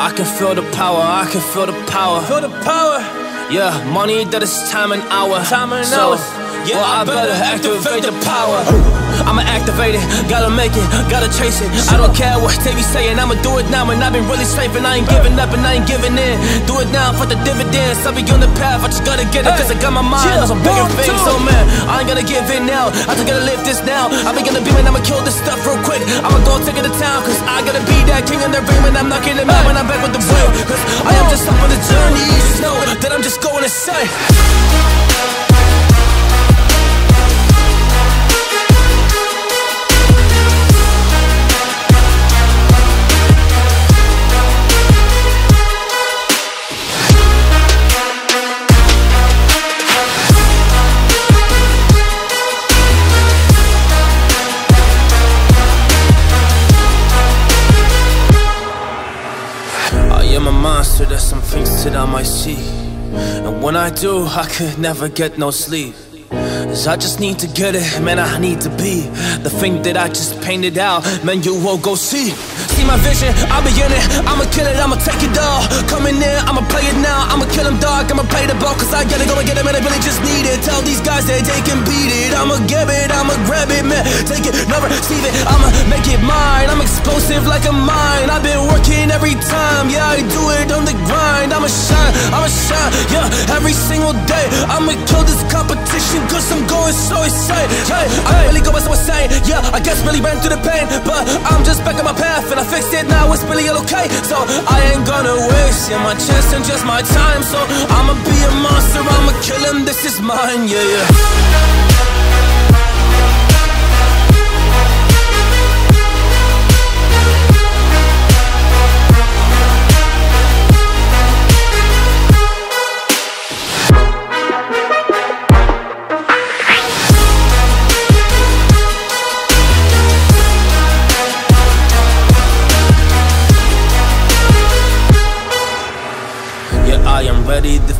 I can feel the power, I can feel the power. Feel the power. Yeah, money that is time and hour. Time and so, hours. Yeah, well, I I better better activate the activate the power. I'ma activate it, gotta make it, gotta chase it. I don't care what they be saying, I'ma do it now. And I've been really slaving, I ain't giving up and I ain't giving in. Do it now for the dividends. I'll be on the path, I just gotta get it, cause I got my mind on some bigger things. So, man, I ain't gonna give in now. I just gotta live this now. I be gonna be man, I'ma kill this I'ma go take it to town, cause I gotta be that king in the ring when I'm knocking them out when I'm back with the win. Cause I am just up on the journey, just know that I'm just going insane. I am a monster, there's some things that I might see. And when I do, I could never get no sleep. Cause I just need to get it, man, I need to be The thing that I just painted out, man, you will go see. See my vision, I'll be in it, I'ma kill it, I'ma take it all. Coming in, I'ma play it now, I'ma kill him dog, I'ma play the ball Cause I gotta go and get it, man, I really just need it. Tell these guys that they can beat it. I'ma give it, I'ma grab it, man. Take it, never receive it, I'ma make it mine. I'm explosive like a mine, I've been working Every single day, I'ma kill this competition Cause I'm going so insane. Hey, I really go so insane, yeah I guess really ran through the pain But I'm just back on my path and I fixed it. Now It's really all okay. So I ain't gonna waste, yeah, my chance and just my time. So I'ma be a monster, I'ma kill him, this is mine, yeah, yeah